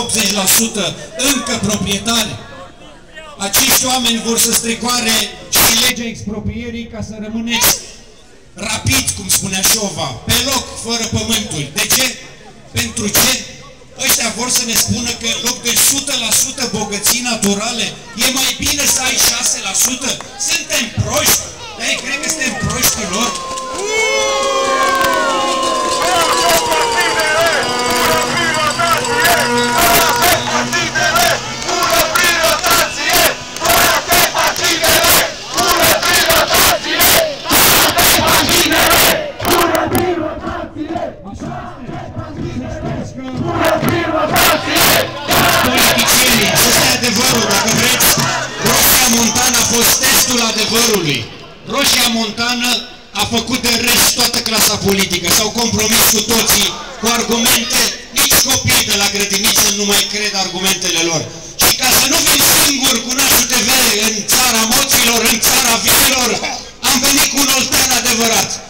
80% încă proprietari. Acești oameni vor să strecoare și legea expropierii ca să rămâneți rapid, cum spunea Șova, pe loc, fără pământuri. De ce? Pentru ce? Ăștia vor să ne spună că în loc de 100% bogății naturale, e mai bine să ai 6%? Suntem proști? Ei, cred că suntem proști Politicienii, ăsta e adevărul, dacă vreți. Roșia Montana a fost testul adevărului. Roșia Montană a făcut de rest toată clasa politică. S-au compromis cu toții, cu argumente. Nici copiii de la grădiniță nu mai cred argumentele lor. Și ca să nu fim singuri cu nașul TV în țara moților, în țara vilelor, am venit cu un oltean adevărat.